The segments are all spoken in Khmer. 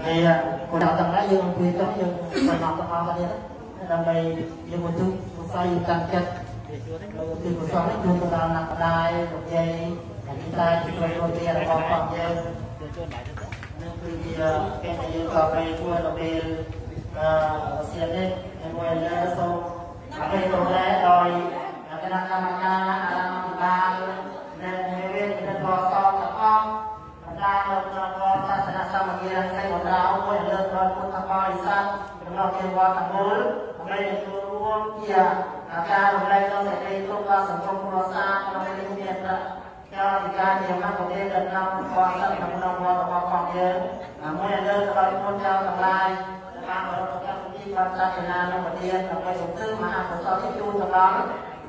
ហើយគណៈទាំងឡាយយើងអង្គុយទៅយើងសំណប់ទាំងអស់គ្នាដើម្បីយើងមកទូសរសើរយើងកាន់ចិត្តគឺកុសលនេះជួយទៅដល់អ្នកម្ដាយលោកយាយហើយតែជួយរស់ទីរបស់ផងយើងនឹងគឺជាកិច្ចយើងក៏ពេលជួយដល់ពេលអឺសៀននេះហើយមួយលើសូមអរគុណដល់ដោយគណៈកម្មការអារាមបាលនិងមេវេទិតបសទាំ ងអស់ដែលនៅក្នុងវត្តសាសនាសាមគ្គីរស្មីបណ្ដាមួយលើកដល់ពុទ្ធបរិស័ទរបស់ជាវត្តទាំងមូលដើម្បីទទួលរួមជាការរំលែកដល់សេចក្តីទុក្ខដល់សង្គមគ្រួសារក្នុងពេលមានតែការវិការជាមកប្រទេសដល់ក្នុងវត្តសាសនាក្នុងវត្តរបស់ផងយើងមួយលើកដល់ពុទ្ធចៅទាំងឡាយបានរកកម្មវិធីវត្តសាសនានៅប្រទេសដើម្បីឧទ្ទិសមហាកុសលជូនទៅដល់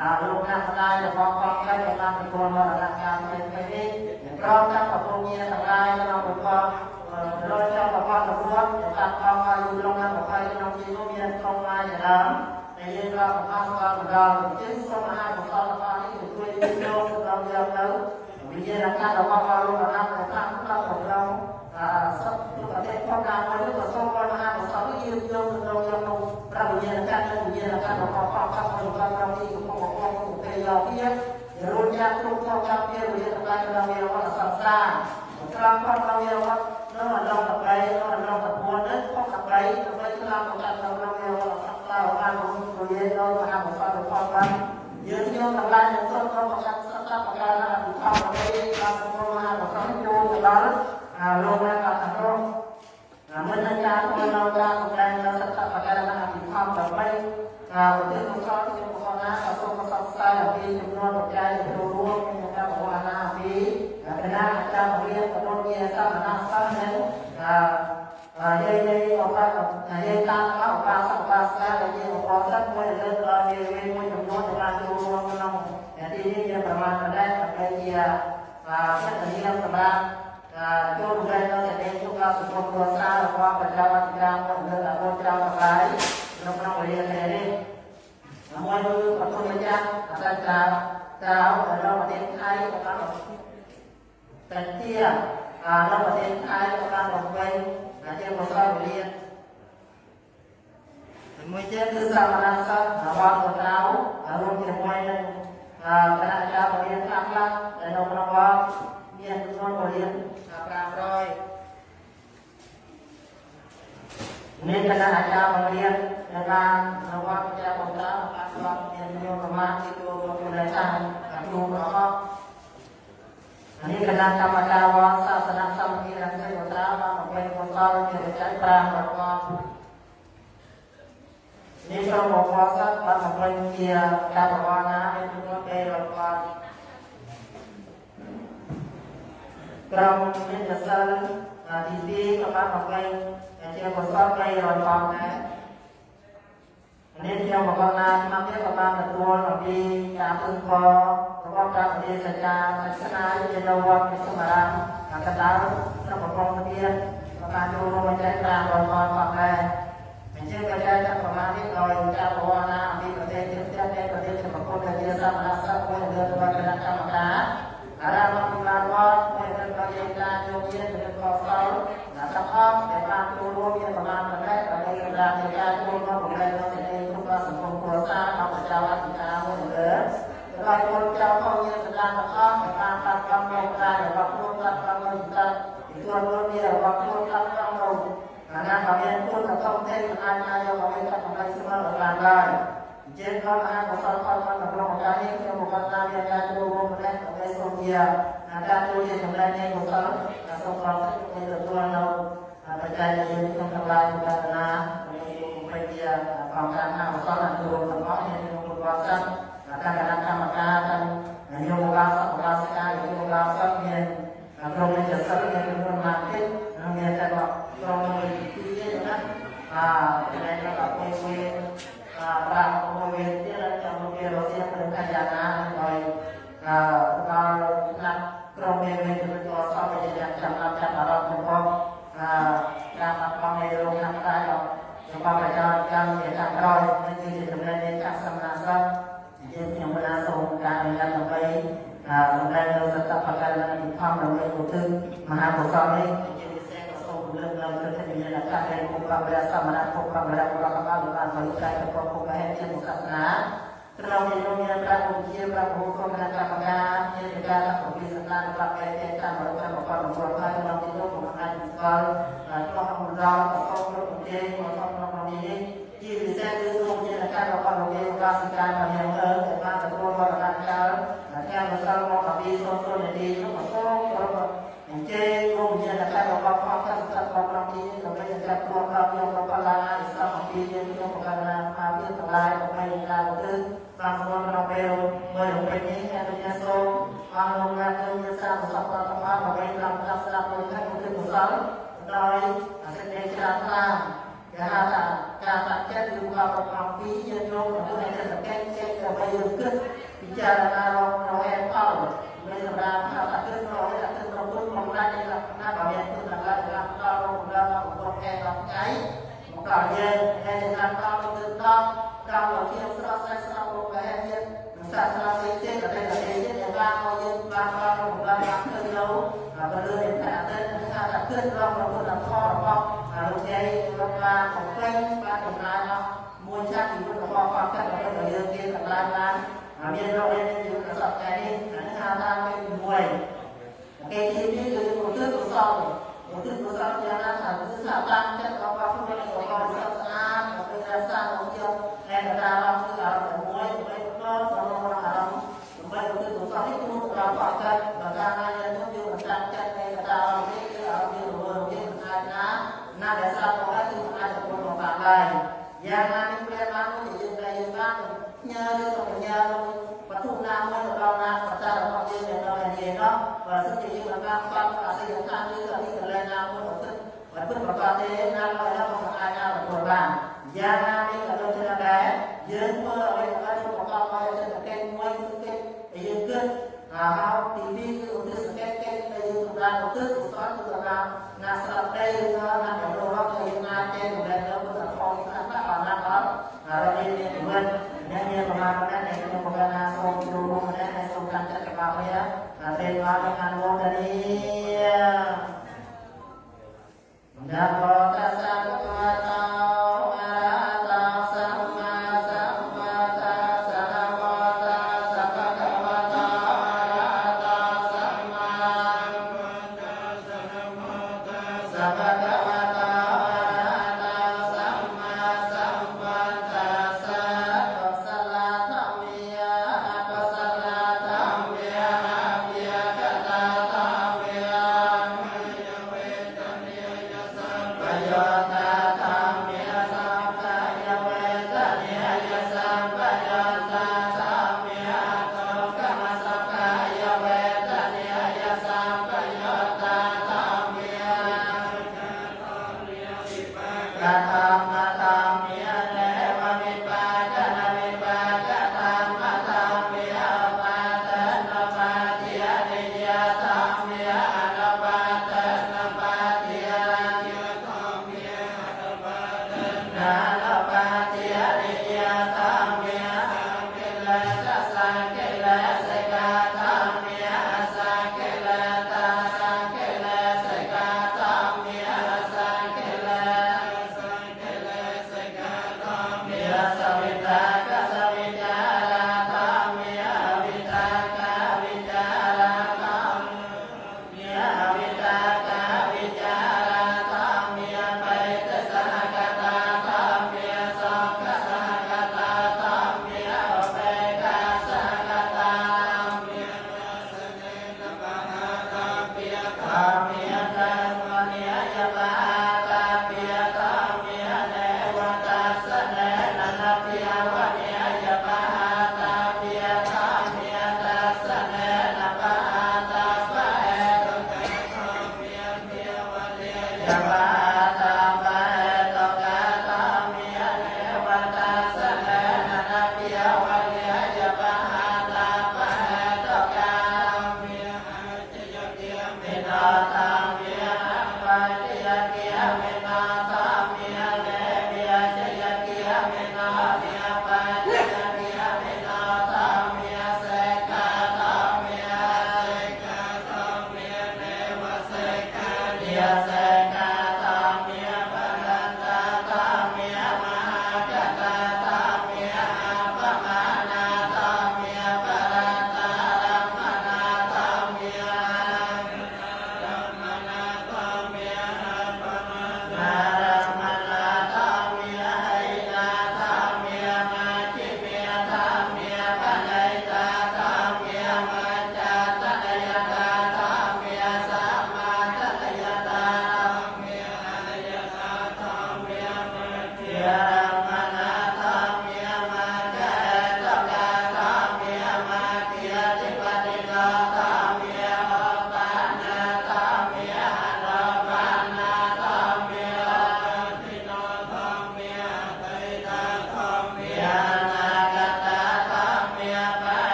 អាលោកណាស់ម្ដាយរបស់ផងហើយដែលបានប្រគល់មរណកម្មពេលនេះ ព្រមទាំងប្រពន្ធញាទាំងឡាយក្នុងប្រព័ន្ធរយចាំប្រព័ន្ធប្រវត្តិតាក់ផងឲ្យយូរលងដល់ប្រភេទក្នុងជីវិតមានក្នុងឡាយដើមដែលយើងក៏ប្រកាសដល់បណ្ដាលជាសូមមហាកុសលផលនេះជួយយើងយកដល់យកទៅវិញ្ញាណការបស់អរុណណាស់ខាងក្នុងប្រឡងអាសត្វទុកតែផងតាមមួយក៏សូមឲ្យមហាកុសលនេះយើងយកទៅយកក្នុងព្រះវិញ្ញាណកានិងវិញ្ញាណការបស់ផងខាងក្នុងក្នុងទីកំពុងកំពុងពេលយកទៀត រួចចាក់គ្រប់ក្នុងកម្មវិធីវិញ្ញាណកាក្នុងវិរវត្តសង្សារត្រង់ផងក្នុងវិរវត្តនៅអន្តរតបីនៅអន្តរតពួននេះផងតបីដើម្បីឆ្លងក្នុងក្នុងវិរវត្តសង្សារបានមកនិយាយដល់មហាកុសលផលបានយើងយកតម្លៃនឹងគ្រប់ក្នុងប្រកាសសត្វប្រការអភិធម្មដើម្បីបានប្រមហាកុសលចូលទៅដល់លោកអ្នកអត្ថរងមិនថាការធ្វើនៅការសម្ដែងនៅសត្វប្រការអភិធម្មដើម្បីការឧទ្ទិសកុសលទៅបុគ្គល ណាក៏សូមប្រសពស្ដាយអំពីចំនួនបច្ច័យទៅរួមក្នុងការបរិហារអំពីគណៈអាចារ្យរៀនបរិយាសមណសិស្សនិងអឺយាយយាយឱកាសយាយតាមឱកាសឱកាសការដែលយាយឱកាសមួយលើកដល់យាយវិញមួយចំនួនដែលបានចូលរួមក្នុងទីនេះយើងប្រមាណដែរដើម្បីជាអឺកិត្តិយសសម្រាប់ចូលរួមនៅសេចក្តីសុខសង្គមគ្រួសាររបស់ប្រជាជនតាមលើអបច្រើនទាំងឡាយក្នុងក្នុងវេលានេះ មួយគឺបឋមម្ចាស់អតីតក្រៅនៅប្រទេសថៃក៏បានតែជានៅប្រទេសថៃក៏បានបំពេញជាកុសលវេលាមួយទៀតគឺសមណសិស្សរបស់កណ្ដៅរួមជាមួយនឹងគណៈអាចារ្យបរិញ្ញាខ្លះដែលនៅក្នុងវត្តមានចំនួនបរិញ្ញា500 នេះគណៈអាចារ្យបង្រៀនដែលបានរវត្តជាបន្តបានស្លាប់មានយកប្រមាណទីទួលក្នុងនៃខាងគ្រូរបស់នេះគណៈកម្មការវត្តសាសនាសមាគមរង្សីវត្រាបានបង្ហាញកុសលជាចៃ5របស់នេះក្រុមរបស់សាស្ត្របានបង្ហាញជាការប្រវត្តិណាឲ្យទទួលពេលរបស់ក្រុមមានសិស្ស ទី2ក៏បានបង្ហាញជាកុសលនៃរបស់ដែរនេះខ្ញុំបកណាឆ្នាំនេះក៏បានទទួលអំពីការពឹងករបស់ការពលាសញ្ញាសាសនាជានៅវត្តសមរាមកណ្ដាលក្នុងប្រព័ន្ធទៀតក៏បានចូលរួមចែកប្រាំរបស់ផងដែរអញ្ចឹងក៏ចែកតាមប្រមាណនេះដោយការបវណាអំពីប្រទេសទៀតទៀតតែប្រទេសចំពោះដែលជាសមរស័ក្តិមួយលើរបស់គណៈកម្មការអារាមកម្លាំងវត្ត មួយលើរបស់យើងការយកជាទៅកសលណាទាំងអស់ដែលបានចូលរួមមានប្រមាណប្រទេសដើម្បីសម្រាប់នៃការចូលមកបង្ហាញនៅសេចក្តីទុកសង្គមគ្រួសាររបស់ប្រជាអធិការមួយលើដោយពលចៅផងយើងសម្រាប់ទាំងអស់ដែលបានកាត់កំមកការរបស់ខ្លួនកាត់កំមកចិត្តពីខ្លួនខ្លួនមានរបស់ខ្លួនកាត់កំមកអាណាក៏មានខ្លួនទៅធំទេមិនអាចអាចយកមកមានកាត់កំស្មើដល់បានដែរជាងក៏អាចកសលផលមកក្នុងឱកាសនេះខ្ញុំបង្កើតតាមមានការចូលរួមម្លេះដើម្បីសូមជា ការចូលជាសម្ដែងនៃកសលសូមប្រកបដោយទទួលនៅបច្ច័យដែលយើងក្នុងទាំងឡាយប្រាថ្នាដើម្បីជាអង្គការអកុសលអនុរួមទាំងអស់នេះក្នុងពុទ្ធសាសនាការគណៈកម្មការទាំង បស់របស់របស់ហើយក្នុងនិយមមកអាចស្គាល់ក្នុងអំណររបស់គ្រប់ប្រទេសរបស់ក្នុងនេះជាពិសេសគឺក្នុងជាការរបស់លោកឯកកាសិកាមកយ៉ាងអើដែលបានទទួលបរិយាកាលការមិនស្គាល់មកពីសូនសូននាទីនោះមកគ្រប់អញ្ជើញលោកវិញ្ញាណកាយរបស់ផងតាមស្រាប់របស់ក្នុងនេះដើម្បីចាត់ខ្លួនដល់យករបស់ឡាអស្ចារ្យអំពីយើងក្នុងប្រការណាអាវាទាំងឡាយដើម្បីឡាឧទ្ទិសតាមក្នុងក្នុងពេលមើលពេលនេះអនុញ្ញាតសូម បានលោកណាយើងមានសារប្រសពដល់ទាំងអស់ដើម្បីតាមតាមស្រាប់ដោយខាងឧទ្ទិសកុសលដោយអសិទ្ធិច្រើនខ្លាំងគេហៅថាការតាក់ចិត្តឬក៏ប្រកបពីយើងយកទៅឲ្យតែកែចេញដើម្បីយើងគិតពិចារណារកនៅហេតុផលមានសម្រាប់ថាតាក់ចិត្តរកតាក់ចិត្តរកគុណមកដាច់នៃលក្ខណៈបើមានគុណឡើងឡើងដល់រកដល់មកប្រកបខែដល់ថ្ងៃមកដល់យើងហើយតាមដល់ទៅដល់ដល់លោកជាស្រស់ស្រស់ស្រស់មកបែបយើងសាសនាផ្សេងផ្សេងប្រទេសប្រទេសទៀតដែលបានមកយើង បានដល់រកដល់បានឃើញនៅបរិយាកាសតែថាតាគិតរករបស់ដល់ខរបស់លោកយាយលោកបានកំពេញបានចំណាយអស់មួយចាក់ជីវិតរបស់គាត់កាត់ដើម្បីឲ្យយើងមានកម្លាំងឡើងមានរកនេះយើងប្រសពថ្ងៃនេះអានេះហៅថាមេមួយ បើពិតប្រកបទេណាឡើយមកអាចណាទទួលបានយ៉ាងណានេះក៏ដូចជាដែរយើងធ្វើអ្វីក៏អាចប្រកបដោយចិត្តកេតមួយគឺកេតយើងគិតហើយទីនេះគឺឧទ្ទិសកេតកេតដែលយើងសម្រាប់ឧទ្ទិសឧស្សាហ៍គឺថាណាស្រាប់ដីឬក៏ណាដែលរកទៅយើងអាចចេញកម្លែកទៅពុទ្ធផលខ្លះបានណាអត់ហើយនេះមានជីវិតអ្នកមានប្រមាណណាដែលខ្ញុំបង្កើនណាសូមគ្រូមកម្នាក់ដែលសូមកាន់ចិត្តកបោវាតែពេលមកនឹងអនុមោទនី ណា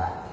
that.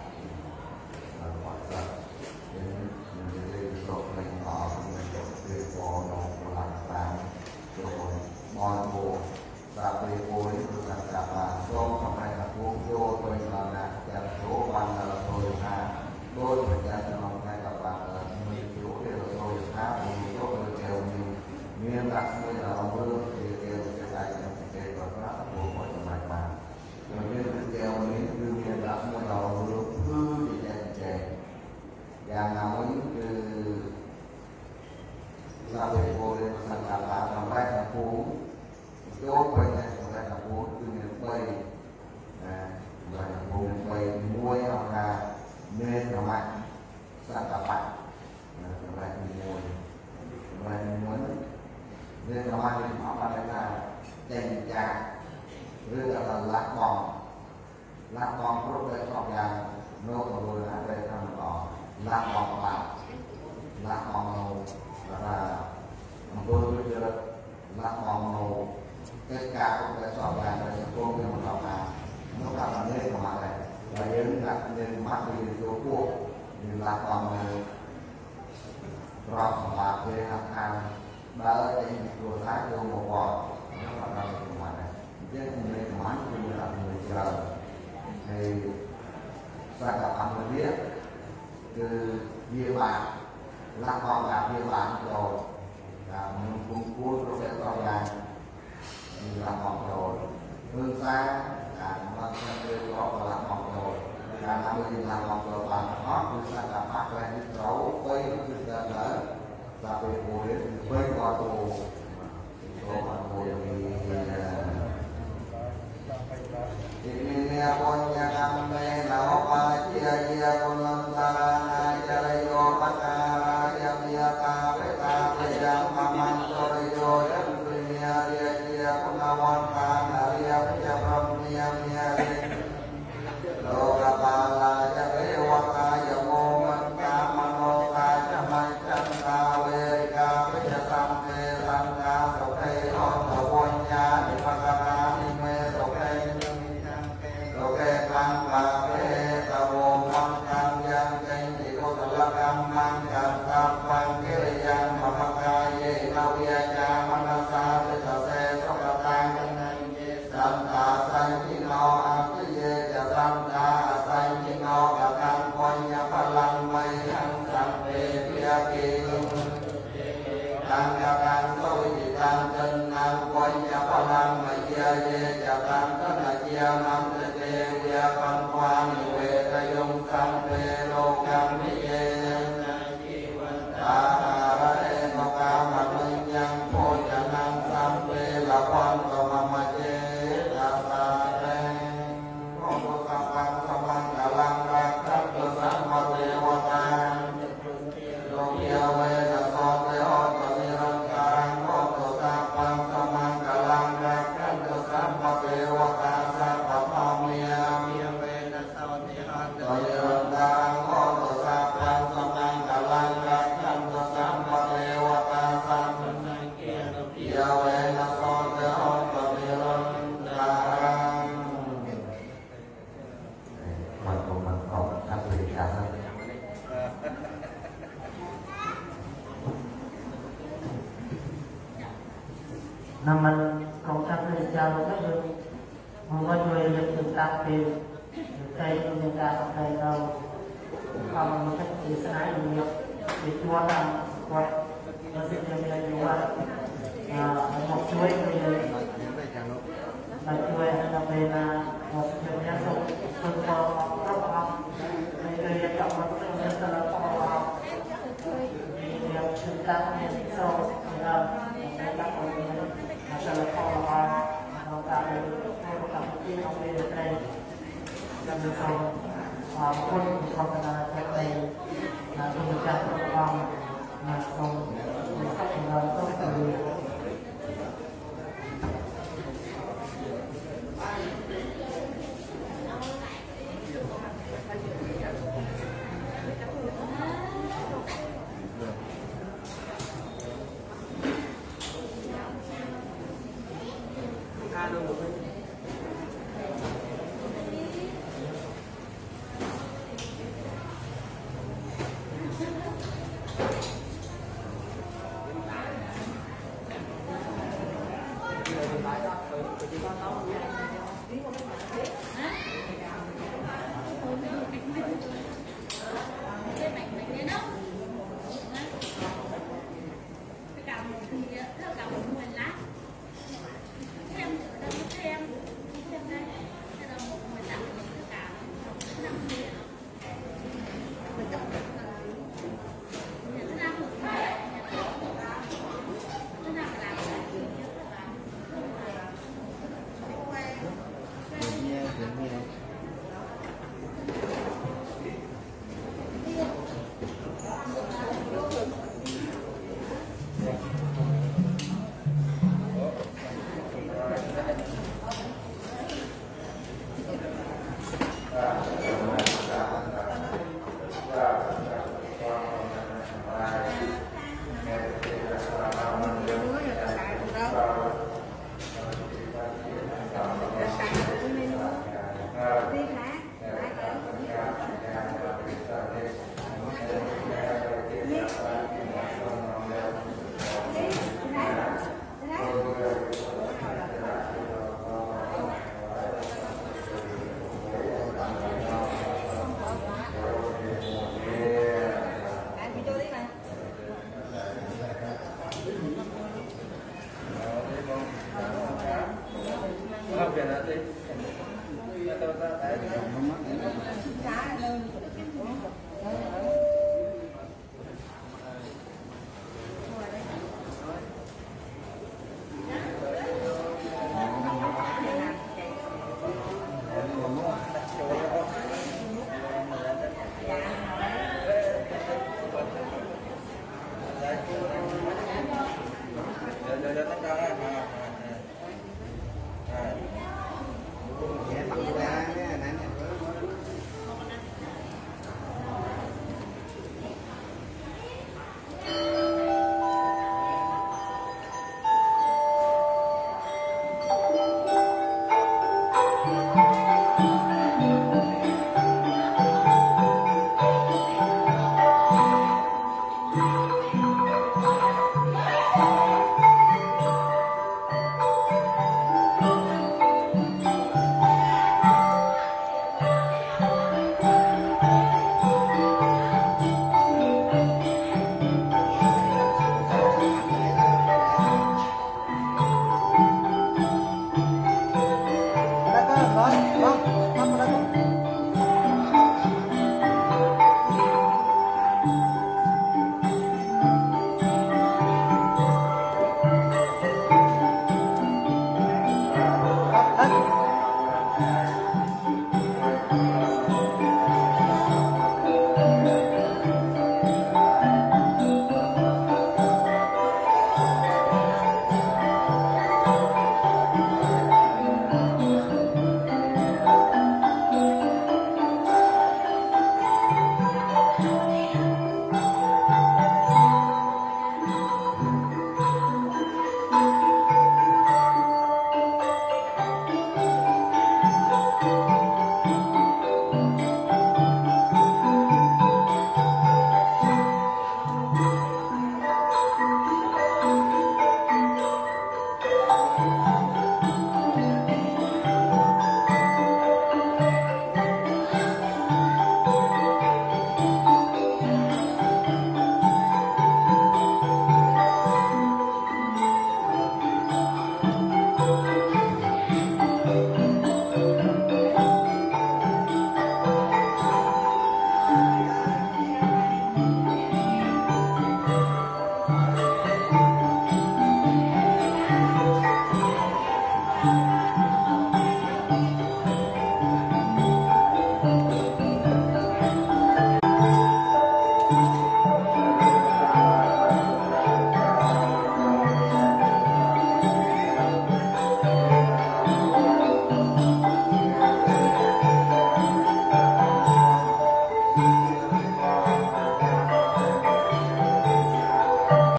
សូមសូមអរគុណក្នុងគណៈប្រតិណាគុណចាស់ព្រះអង្គណាសូម